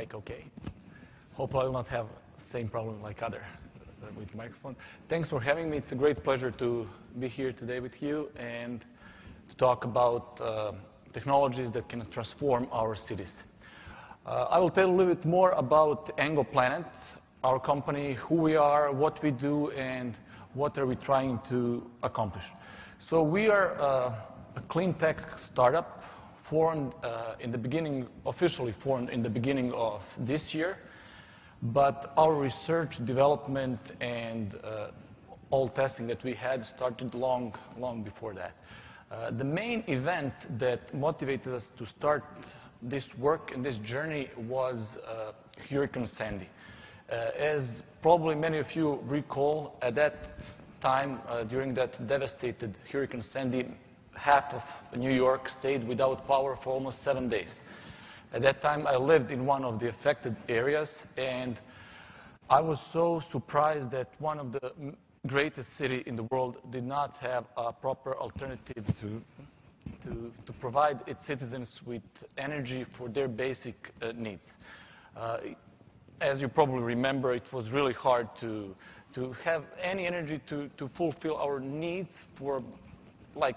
mic okay? Hope I will not have the same problem like other with the microphone. Thanks for having me. It's a great pleasure to be here today with you and to talk about uh, technologies that can transform our cities. Uh, I will tell a little bit more about EnGoPlanet, our company, who we are, what we do, and what are we trying to accomplish. So we are uh, a clean tech startup formed uh, in the beginning, officially formed in the beginning of this year. But our research, development, and uh, all testing that we had started long, long before that. Uh, the main event that motivated us to start this work and this journey was uh, Hurricane Sandy. Uh, as probably many of you recall, at that time, uh, during that devastated Hurricane Sandy, half of New York stayed without power for almost seven days. At that time, I lived in one of the affected areas, and I was so surprised that one of the greatest city in the world did not have a proper alternative to, to, to provide its citizens with energy for their basic uh, needs. Uh, as you probably remember, it was really hard to, to have any energy to, to fulfill our needs for like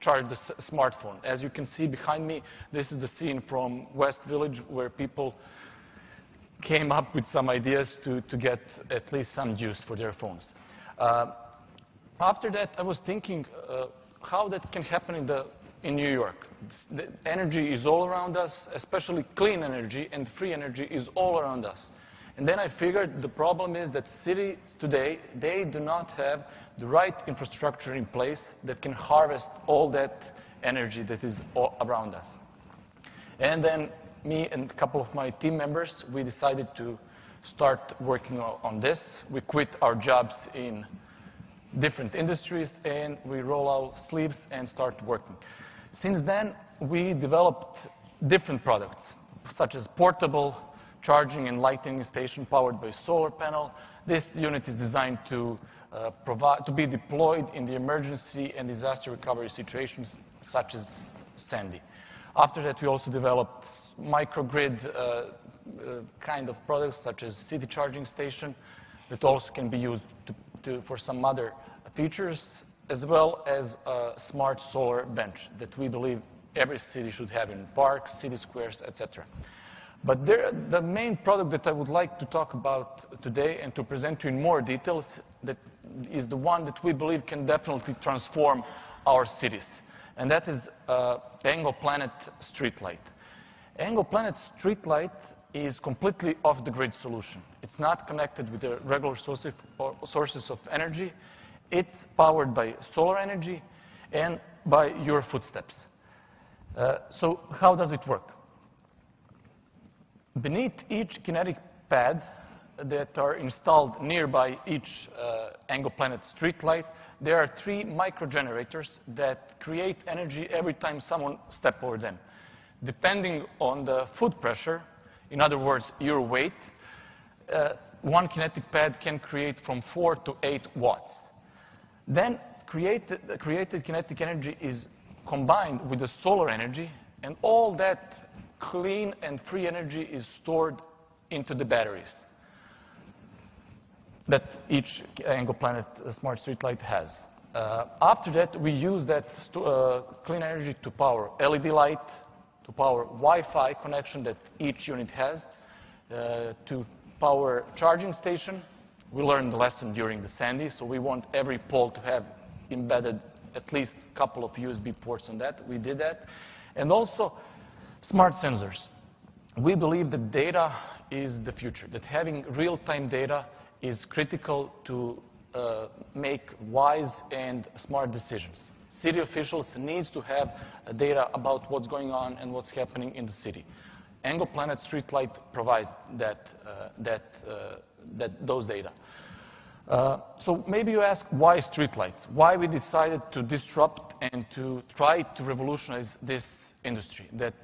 charge the smartphone. As you can see behind me, this is the scene from West Village where people came up with some ideas to, to get at least some juice for their phones. Uh, after that, I was thinking uh, how that can happen in, the, in New York. The energy is all around us, especially clean energy, and free energy is all around us. And then I figured the problem is that cities today, they do not have the right infrastructure in place that can harvest all that energy that is around us. And then me and a couple of my team members, we decided to start working on this. We quit our jobs in different industries and we roll our sleeves and start working. Since then, we developed different products, such as portable charging and lighting station powered by solar panel. This unit is designed to, uh, provide, to be deployed in the emergency and disaster recovery situations such as Sandy. After that, we also developed microgrid uh, uh, kind of products such as city charging station that also can be used to, to, for some other features, as well as a smart solar bench that we believe every city should have in parks, city squares, etc. But there, the main product that I would like to talk about today and to present to you in more details that is the one that we believe can definitely transform our cities. And that is uh, EnGoPlanet Streetlight. EnGoPlanet Streetlight is completely off-the-grid solution. It's not connected with the regular sources of energy. It's powered by solar energy and by your footsteps. Uh, so how does it work? Beneath each kinetic pad that are installed nearby each uh, EnGoPlanet streetlight, there are three microgenerators that create energy every time someone steps over them. Depending on the foot pressure, in other words, your weight, uh, one kinetic pad can create from 4 to 8 watts. Then created, created kinetic energy is combined with the solar energy, and all that clean and free energy is stored into the batteries that each EnGoPlanet smart streetlight has. Uh, after that, we use that uh, clean energy to power LED light, to power Wi-Fi connection that each unit has, uh, to power charging station. We learned the lesson during the Sandy, so we want every pole to have embedded at least a couple of USB ports on that. We did that. And also, Smart sensors. We believe that data is the future, that having real-time data is critical to uh, make wise and smart decisions. City officials need to have uh, data about what's going on and what's happening in the city. EnGoPlanet Streetlight provides that, uh, that, uh, that, those data. Uh, so maybe you ask why streetlights? Why we decided to disrupt and to try to revolutionize this industry. That,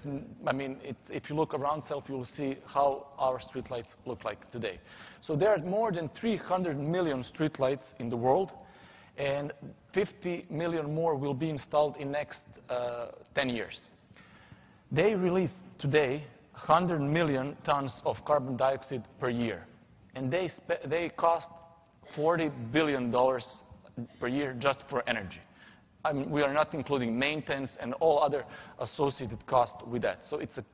I mean, it, if you look around self, you'll see how our streetlights look like today. So there are more than 300 million streetlights in the world, and 50 million more will be installed in next uh, 10 years. They release today 100 million tons of carbon dioxide per year. And they, they cost $40 billion per year just for energy. I mean, we are not including maintenance and all other associated costs with that. So it's a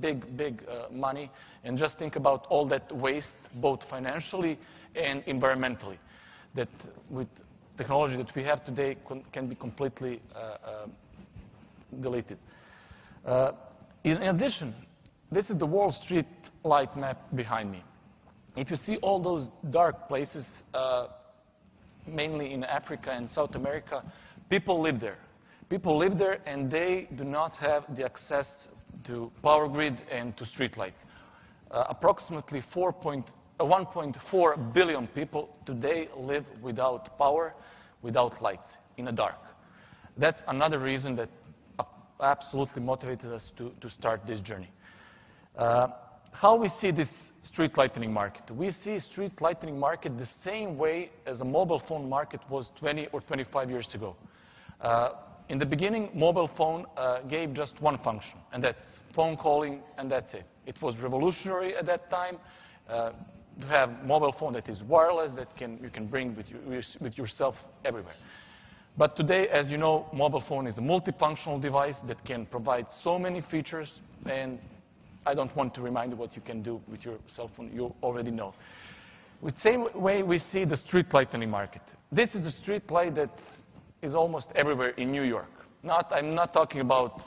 big, big uh, money. And just think about all that waste, both financially and environmentally, that with technology that we have today can be completely uh, uh, deleted. Uh, in addition, this is the Wall Street light map behind me. If you see all those dark places, uh, mainly in Africa and South America, people live there. People live there and they do not have the access to power grid and to street lights. Uh, approximately 1.4 uh, billion people today live without power, without lights, in the dark. That's another reason that absolutely motivated us to, to start this journey. Uh, how we see this street lighting market? We see street lighting market the same way as a mobile phone market was 20 or 25 years ago. Uh, in the beginning, mobile phone uh, gave just one function, and that's phone calling, and that's it. It was revolutionary at that time uh, to have mobile phone that is wireless, that can, you can bring with, you, with yourself everywhere. But today, as you know, mobile phone is a multifunctional device that can provide so many features, and I don't want to remind you what you can do with your cell phone. You already know. With the same way we see the street lighting market. This is a street light that is almost everywhere in New York. Not, I'm not talking about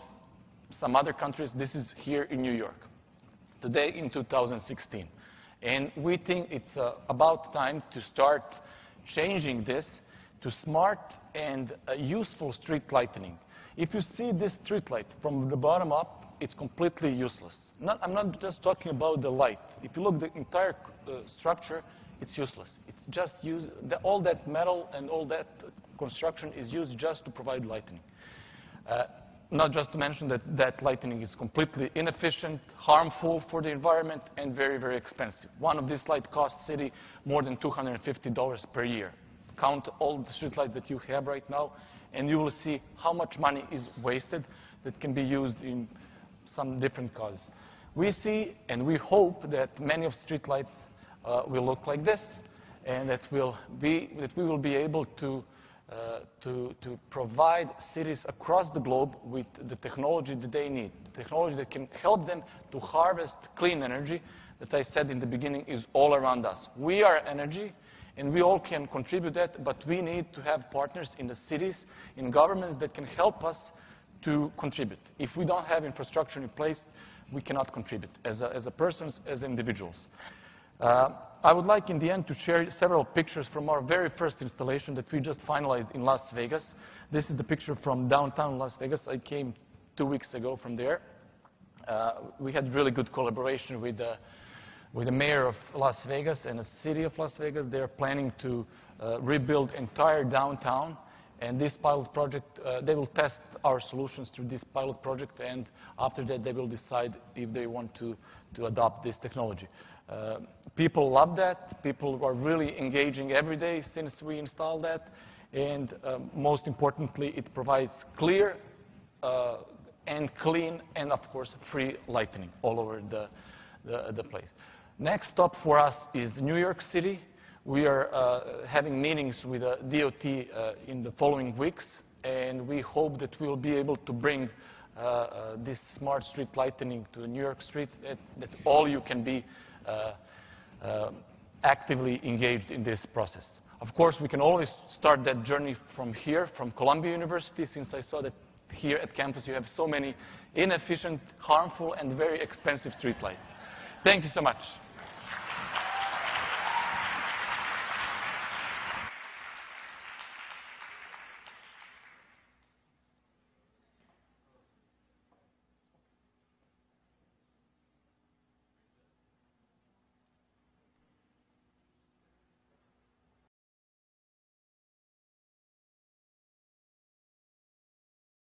some other countries. This is here in New York, today in 2016. And we think it's uh, about time to start changing this to smart and uh, useful street lighting. If you see this street light from the bottom up, it's completely useless. Not, I'm not just talking about the light. If you look at the entire uh, structure, it's useless. It's just use the, all that metal and all that construction is used just to provide lighting. Uh, not just to mention that that lighting is completely inefficient, harmful for the environment, and very, very expensive. One of these lights costs city more than $250 per year count all the streetlights that you have right now, and you will see how much money is wasted that can be used in some different causes. We see and we hope that many of streetlights uh, will look like this, and that, will be, that we will be able to, Uh, to, to provide cities across the globe with the technology that they need, the technology that can help them to harvest clean energy that I said in the beginning is all around us. We are energy, and we all can contribute that, but we need to have partners in the cities, in governments that can help us to contribute. If we don't have infrastructure in place, we cannot contribute as a, as a persons, as individuals. Uh, I would like in the end to share several pictures from our very first installation that we just finalized in Las Vegas. This is the picture from downtown Las Vegas. I came two weeks ago from there. Uh, we had really good collaboration with uh, with the mayor of Las Vegas and the city of Las Vegas. They're planning to uh, rebuild entire downtown. And this pilot project, uh, they will test our solutions through this pilot project, and after that, they will decide if they want to, to adopt this technology. Uh, people love that. People are really engaging every day since we installed that. And uh, most importantly, it provides clear uh, and clean and, of course, free lighting all over the, the, the place. Next stop for us is New York City. We are uh, having meetings with the DOT uh, in the following weeks, and we hope that we will be able to bring uh, uh this smart street lighting to New York streets, that, all you can be uh, uh, actively engaged in this process. Of course, we can always start that journey from here, from Columbia University, since I saw that here at campus you have so many inefficient, harmful, and very expensive streetlights. Thank you so much.